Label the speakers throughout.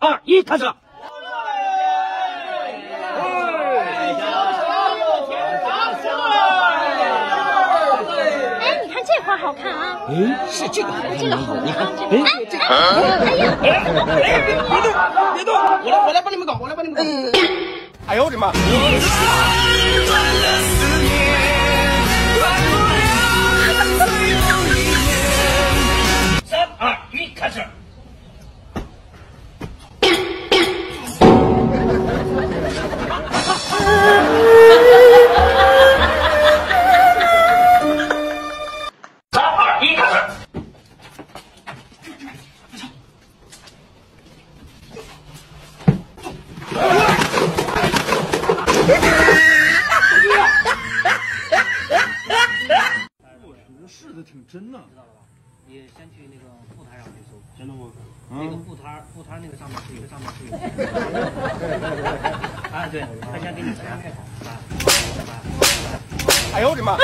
Speaker 1: 二一，开始。哎，
Speaker 2: 你看这花好看啊！哎，是
Speaker 1: 这
Speaker 2: 个好看，这个好看，你看，哎哎，哎呀，别
Speaker 1: 动，别动，我来，我
Speaker 3: 来帮你们搞，我来帮你们
Speaker 2: 搞。哎呦我的妈！
Speaker 1: 三二一，开始。去那个布摊上去搜，真的吗？那个布摊儿布摊儿那个上面是一个上面是一个。啊，对，他先给你钱。哎呦我的妈！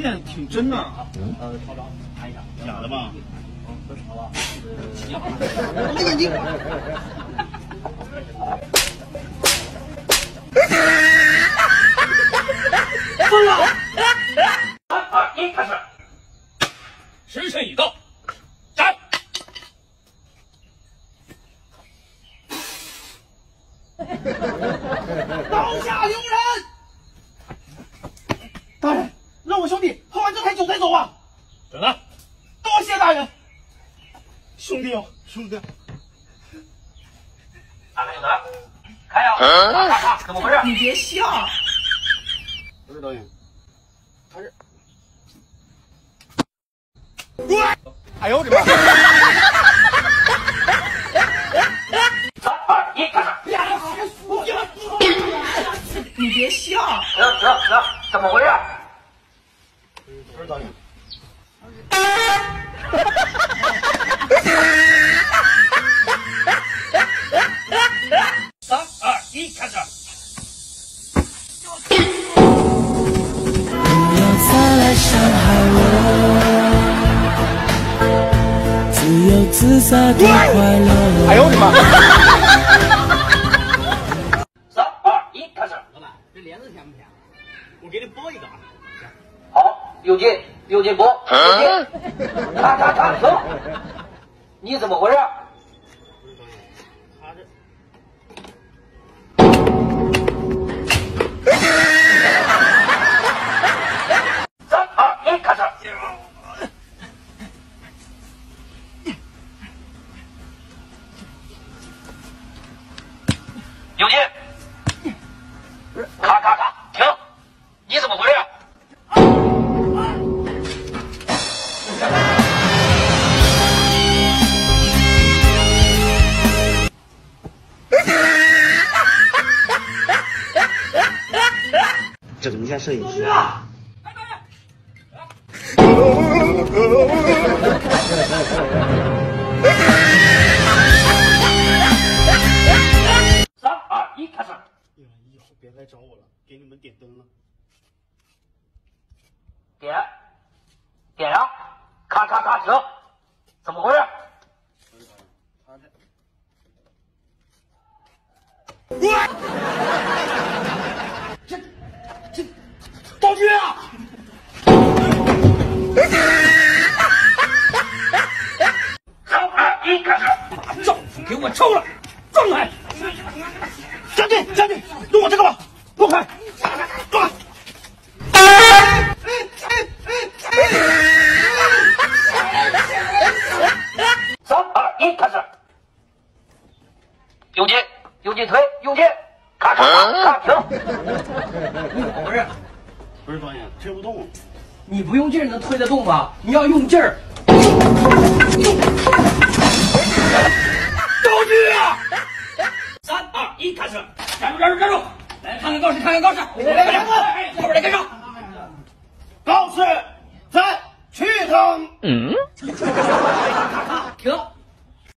Speaker 3: 面挺真呐，呃，超标，看一下。
Speaker 4: 假的吧？不是超标，是假那个你。疯了！
Speaker 1: 三二一，开始！时辰已到，斩！
Speaker 4: 刀下留人！大人，让我兄弟喝完这坛酒再走了，多谢大人。兄弟哦，兄弟，
Speaker 1: 安排就得了。开呀！咔咔咔，怎么回事？你
Speaker 3: 别笑。
Speaker 4: 不是导演，他是。哎呦我的妈！
Speaker 1: 三二一，开始！
Speaker 3: 你别笑。
Speaker 1: 得得得，怎么回事？
Speaker 4: 不是导演。
Speaker 1: 三二一，开始！不
Speaker 3: 要再来伤害我，自由自在的快乐。
Speaker 1: 哎呦我的妈！好，有劲，有劲不？有劲！咔咔咔，停！你怎么回事？不是导演，他这三二一，开始！有劲！咔咔咔，停！你怎么回事？
Speaker 4: 整一下摄影
Speaker 1: 师。三二一，开始！
Speaker 4: 以后别来找我了，给你们点灯了。
Speaker 1: 点，点我抽了，撞开！
Speaker 4: 将军，将军，用我这个吧，不开，过来。
Speaker 1: 三二一，开始！有劲，有劲推，有劲！咔咔咔，停！你怎么回事？
Speaker 4: 不是导演，推不动。
Speaker 1: 你不用劲能推得动吗？你要用劲儿。三二一开始。站住站住站住来看看告示看看告示后边的跟上
Speaker 4: 告示三去一嗯？